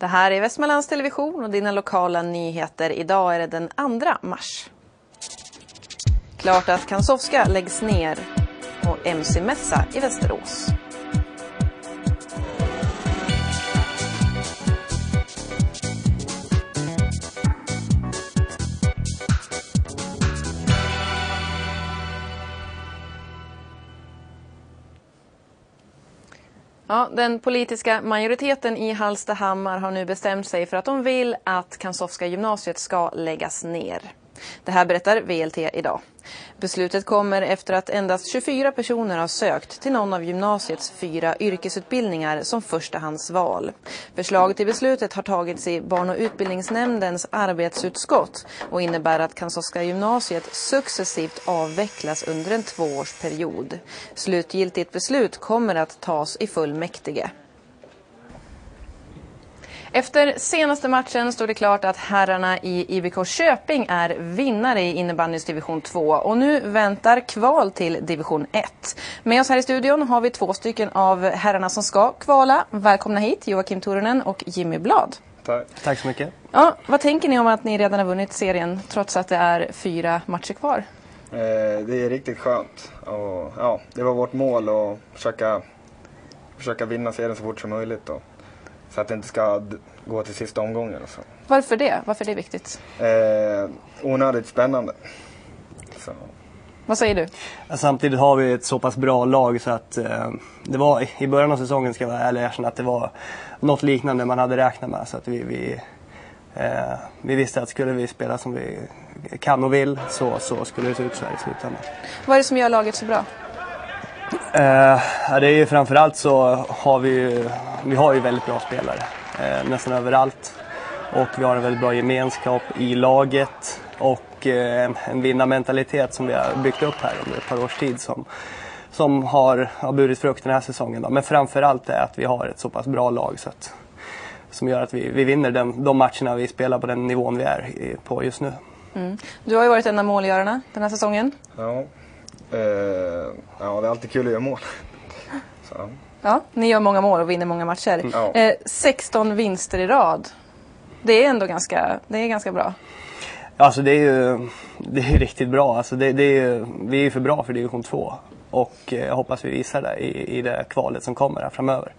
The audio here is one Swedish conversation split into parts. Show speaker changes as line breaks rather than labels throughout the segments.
Det här är Västmanlands Television och dina lokala nyheter. Idag är det den 2 mars. Klart att Kansovska läggs ner och MC-mässa i Västerås. Ja, den politiska majoriteten i Hallstahammar har nu bestämt sig för att de vill att Kansovska gymnasiet ska läggas ner. Det här berättar VLT idag. Beslutet kommer efter att endast 24 personer har sökt till någon av gymnasiets fyra yrkesutbildningar som förstahandsval. Förslaget till beslutet har tagits i barn- och utbildningsnämndens arbetsutskott och innebär att Kansaska gymnasiet successivt avvecklas under en tvåårsperiod. Slutgiltigt beslut kommer att tas i fullmäktige. Efter senaste matchen stod det klart att herrarna i IBK Köping är vinnare i innebandyns division 2 och nu väntar kval till division 1. Med oss här i studion har vi två stycken av herrarna som ska kvala. Välkomna hit Joakim Turunen och Jimmy Blad.
Tack. Tack så mycket.
Ja, vad tänker ni om att ni redan har vunnit serien trots att det är fyra matcher kvar?
Eh, det är riktigt skönt. Och, ja, det var vårt mål att försöka, försöka vinna serien så fort som möjligt. Och, så att det inte ska gå till sista omgången. Så.
Varför det? Varför är det viktigt?
Eh, onödigt spännande. Så.
Vad säger du?
Samtidigt har vi ett så pass bra lag så att eh, det var i början av säsongen ska jag vara ärlig och erkänna att det var något liknande man hade räknat med. Så att vi, vi, eh, vi visste att skulle vi spela som vi kan och vill så, så skulle det se ut så här i slutändan.
Vad är det som gör laget så bra?
Eh, det är ju framförallt så har vi ju, vi har ju väldigt bra spelare eh, nästan överallt. Och vi har en väldigt bra gemenskap i laget och eh, en vinnarmentalitet som vi har byggt upp här under ett par års tid som, som har, har burit frukt den här säsongen. Då. Men framförallt är att vi har ett så pass bra lag så att, som gör att vi, vi vinner den, de matcherna vi spelar på den nivån vi är på just nu.
Mm. Du har ju varit en av målgörarna den här säsongen.
Ja, eh, ja det är alltid kul att göra mål.
Så. Ja, ni gör många mål och vinner många matcher. Ja. Eh, 16 vinster i rad. Det är ändå ganska, det är ganska bra.
Alltså det är ju det är riktigt bra. Alltså det, det är ju, vi är ju för bra för division 2. Och eh, jag hoppas vi visar det i, i det kvalet som kommer här framöver.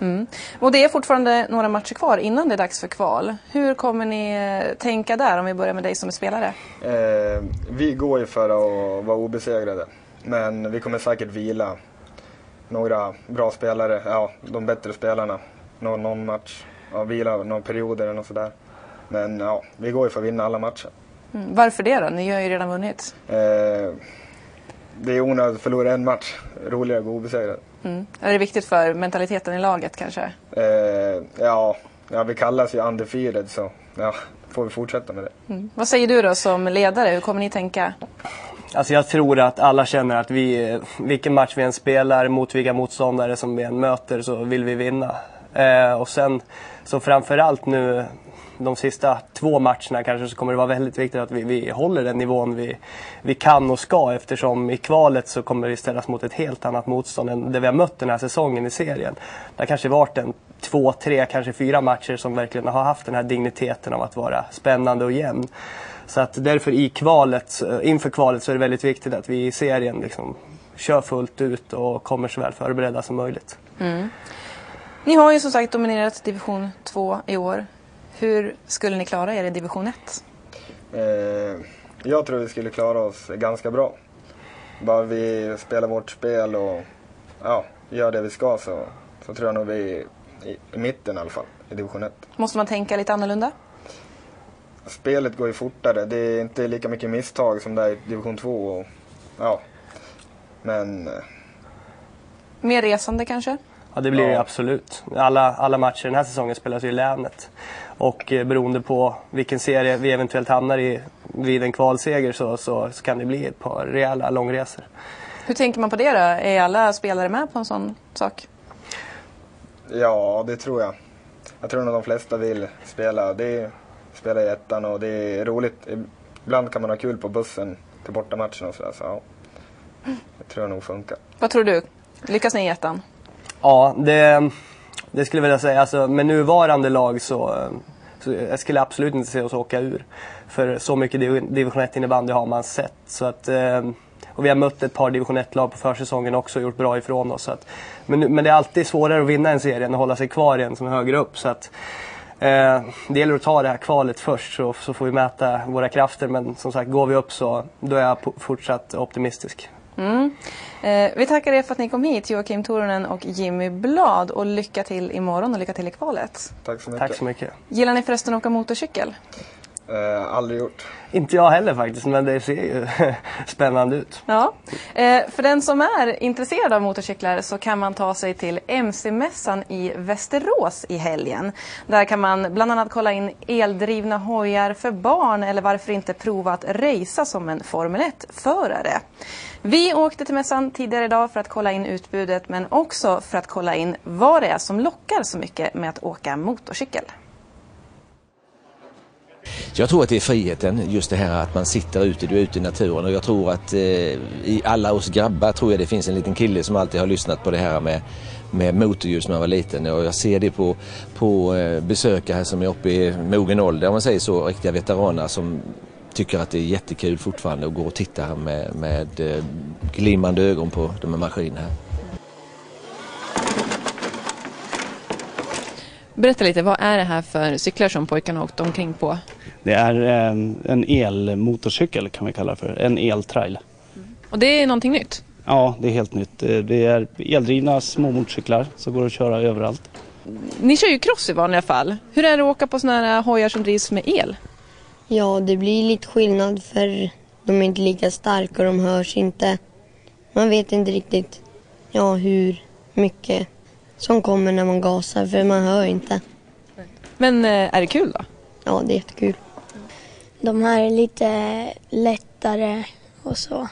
Mm. Och det är fortfarande några matcher kvar innan det är dags för kval. Hur kommer ni eh, tänka där om vi börjar med dig som är spelare?
Eh, vi går ju för att vara obesegrade. Men vi kommer säkert vila några bra spelare, ja de bättre spelarna. Någon, någon match, ja, vila någon period eller något sådär. Men ja, vi går ju för att vinna alla matcher.
Mm. Varför det då? Ni har ju redan vunnit. Eh,
det är onödigt att förlora en match. Roligare att gå obesegrad.
Mm. Är det viktigt för mentaliteten i laget kanske?
Eh, ja, ja, vi kallas ju undefeated så ja, får vi fortsätta med det.
Mm. Vad säger du då som ledare? Hur kommer ni tänka?
Alltså jag tror att alla känner att vi, vilken match vi än spelar, mot vilka motståndare som vi än möter så vill vi vinna. Eh, och sen så framförallt nu de sista två matcherna kanske så kommer det vara väldigt viktigt att vi, vi håller den nivån vi, vi kan och ska eftersom i kvalet så kommer vi ställas mot ett helt annat motstånd än det vi har mött den här säsongen i serien. Det har kanske varit en två, tre, kanske fyra matcher som verkligen har haft den här digniteten av att vara spännande och jämn. Så att därför i kvalet, eh, inför kvalet så är det väldigt viktigt att vi i serien liksom kör fullt ut och kommer så väl förberedda som möjligt. Mm.
Ni har ju som sagt dominerat division 2 i år. Hur skulle ni klara er i division 1?
Eh, jag tror vi skulle klara oss ganska bra. Bara vi spelar vårt spel och ja, gör det vi ska så, så tror jag nog vi är i, i mitten i alla fall, i division 1.
Måste man tänka lite annorlunda?
spelet går ju fortare. Det är inte lika mycket misstag som det är i division 2. Och, ja. Men... Eh,
Mer resande kanske?
Ja, det blir ja. det absolut. Alla, alla matcher den här säsongen spelas ju i länet. Och eh, beroende på vilken serie vi eventuellt hamnar i vid en kvalseger så, så, så, kan det bli ett par rejäla långresor.
Hur tänker man på det då? Är alla spelare med på en sån sak?
Ja, det tror jag. Jag tror nog de flesta vill spela. Det spela i ettan och det är roligt. Ibland kan man ha kul på bussen till bortamatchen och sådär. Så ja, det tror jag nog funkar.
Vad tror du? Lyckas ni i ettan?
Ja, det, det skulle jag vilja säga. Alltså, med nuvarande lag så, så jag skulle absolut inte se oss åka ur. För så mycket division 1 innebandy har man sett. Så att, eh, och vi har mött ett par division 1-lag på försäsongen också och gjort bra ifrån oss. Så att, men, men det är alltid svårare att vinna en serie än att hålla sig kvar i en som är högre upp. Så att, eh, det gäller att ta det här kvalet först så, så får vi mäta våra krafter. Men som sagt, går vi upp så då är jag fortsatt optimistisk.
Mm. Eh, vi tackar er för att ni kom hit, Joakim Toronen och Jimmy Blad. Och lycka till imorgon och lycka till i kvalet.
Tack så mycket.
Tack så mycket.
Gillar ni förresten att åka motorcykel?
Eh, aldrig gjort.
Inte jag heller faktiskt, men det ser ju spännande ut.
Ja. Eh, för den som är intresserad av motorcyklar så kan man ta sig till MC-mässan i Västerås i helgen. Där kan man bland annat kolla in eldrivna hojar för barn eller varför inte prova att racea som en Formel 1-förare. Vi åkte till mässan tidigare idag för att kolla in utbudet men också för att kolla in vad det är som lockar så mycket med att åka motorcykel.
Jag tror att det är friheten, just det här att man sitter ute, du är ute i naturen och jag tror att eh, i alla oss grabbar tror jag det finns en liten kille som alltid har lyssnat på det här med med motorljus när man var liten och jag ser det på, på eh, besökare som är uppe i mogen ålder, om man säger så, riktiga veteraner som tycker att det är jättekul fortfarande att gå och titta med, med eh, glimmande ögon på de här maskinerna.
Berätta lite, vad är det här för cyklar som pojkarna åkt omkring på?
Det är en, en elmotorcykel kan vi kalla det för, en eltrail.
Och det är någonting nytt?
Ja, det är helt nytt. Det är eldrivna små motorcyklar som går att köra överallt.
Ni kör ju cross i vanliga fall. Hur är det att åka på sådana här hojar som drivs med el?
Ja, det blir lite skillnad för de är inte lika starka och de hörs inte. Man vet inte riktigt ja, hur mycket som kommer när man gasar för man hör inte.
Men eh, är det kul då?
Ja, det är jättekul.
De här är lite lättare och så.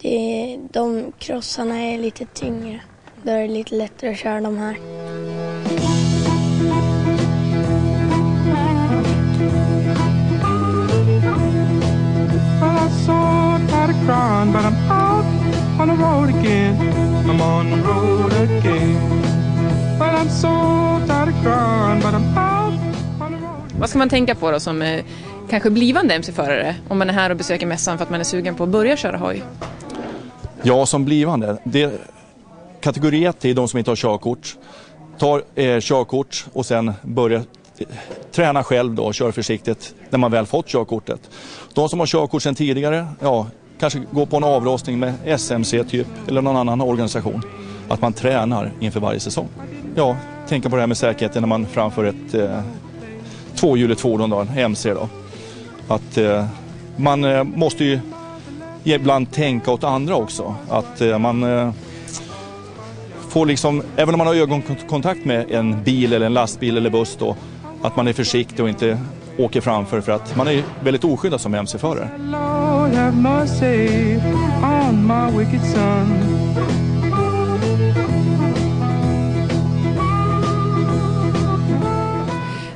Det, de krossarna är lite tyngre. Då är det lite lättare att köra de här.
but I'm out on the road again. I'm on the road again. But I'm so tired of crying, but I'm out on the road
Vad ska man tänka på då som eh, kanske blivande MC-förare om man är här och besöker mässan för att man är sugen på att börja köra hoj?
Ja, som blivande. Det, kategori 1 är de som inte har körkort. Tar eh, körkort och sen börjar eh, träna själv då och kör försiktigt när man väl fått körkortet. De som har körkort sedan tidigare, ja, kanske går på en avrostning med SMC typ eller någon annan organisation. Att man tränar inför varje säsong. Ja, tänka på det här med säkerheten när man framför ett eh, tvåhjuligt fordon, då, en MC. Då. Att eh, man eh, måste ju ibland tänka åt andra också. Att eh, man eh, får liksom, även om man har ögonkontakt med en bil eller en lastbil eller buss då, att man är försiktig och inte åker framför för att man är väldigt oskyddad som mc-förare.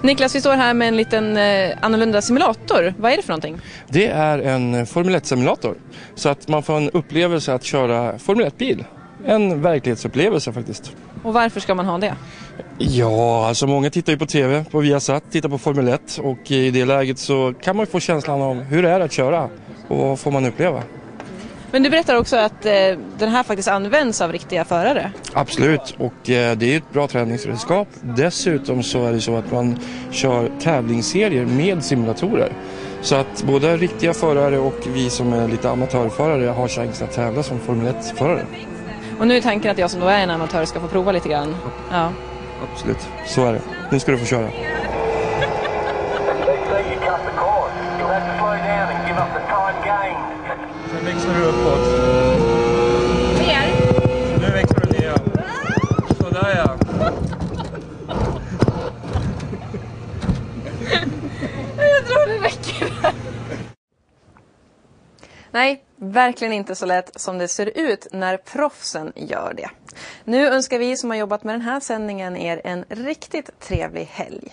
Niklas, vi står här med en liten eh, annorlunda simulator. Vad är det för någonting?
Det är en Formel 1-simulator. Så att man får en upplevelse att köra Formel 1-bil. En verklighetsupplevelse faktiskt.
Och varför ska man ha det?
Ja, alltså många tittar ju på TV, på Viasat, tittar på Formel 1 och i det läget så kan man få känslan om hur det är att köra och vad får man uppleva.
Men du berättar också att eh, den här faktiskt används av riktiga förare.
Absolut, och eh, det är ett bra träningsredskap. Dessutom så är det så att man kör tävlingsserier med simulatorer. Så att både riktiga förare och vi som är lite amatörförare har chansen att tävla som Formel 1-förare.
Och nu är tanken att jag som då är en amatör ska få prova lite grann. Ja.
Absolut, så är det. Nu ska du få köra.
Sen växlar du uppåt.
Mer?
Nu växlar du ner. Sådär ja.
Jag tror det räcker. Nej, verkligen inte så lätt som det ser ut när proffsen gör det. Nu önskar vi som har jobbat med den här sändningen er en riktigt trevlig helg.